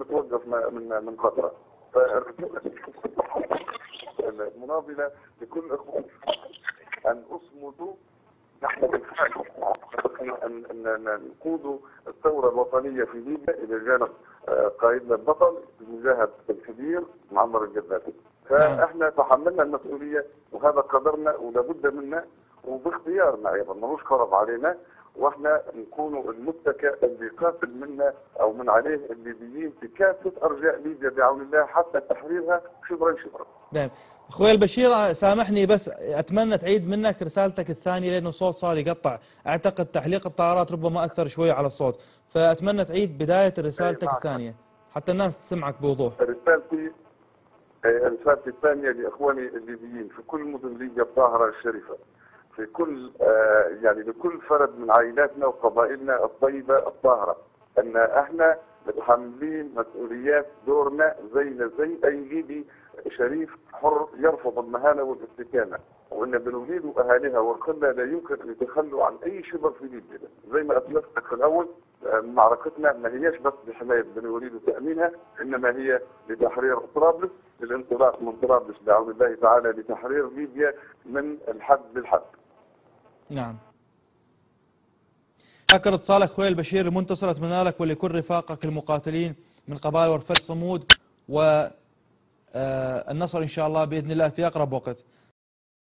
نتوقف من من فتره المناضله لكل اخوان أن اصمدوا نحن بالفعل. ان نقود الثورة الوطنية في ليبيا إلى جانب آه، قائدنا البطل المجاهد الكبير معمر القذافي فإحنا تحملنا المسؤولية وهذا قدرنا ولابد منا وباختيارنا أيضا ملوش فرض علينا وإحنا نكونوا المتكئ اللي قاتل منا أو من عليه الليبيين في كافة أرجاء ليبيا بعون الله حتى تحريرها شبرا شبرا. نعم. إخوي البشير سامحني بس أتمنى تعيد منك رسالتك الثانية لأنه الصوت صار يقطع، أعتقد تحليق الطائرات ربما أثر شوي على الصوت، فأتمنى تعيد بداية رسالتك الثانية حتى الناس تسمعك بوضوح. رسالتي رسالتي الثانية لإخواني الليبيين في كل مدن ليبيا الطاهرة الشريفة. في كل آه، يعني لكل فرد من عائلاتنا وقبائلنا الطيبة الطاهرة أن إحنا متحملين مسؤوليات دورنا زينا زي أي ليبي شريف حر يرفض المهانة والاستكانه وإن بنوليد واهاليها والقله لا يمكن أن يتخلوا عن أي شبر في ليبيا زي ما اسلفت في الأول آه، معركتنا ما هيش بس لحمايه بني وليد وتأمينها إنما هي لتحرير طرابلس للانطلاق من طرابلس بعون الله تعالى لتحرير ليبيا من الحد للحد. نعم. شاكر اتصالك أخوي البشير المنتصر اتمنى لك ولكل رفاقك المقاتلين من قبائل ورفة صمود والنصر إن شاء الله بإذن الله في أقرب وقت.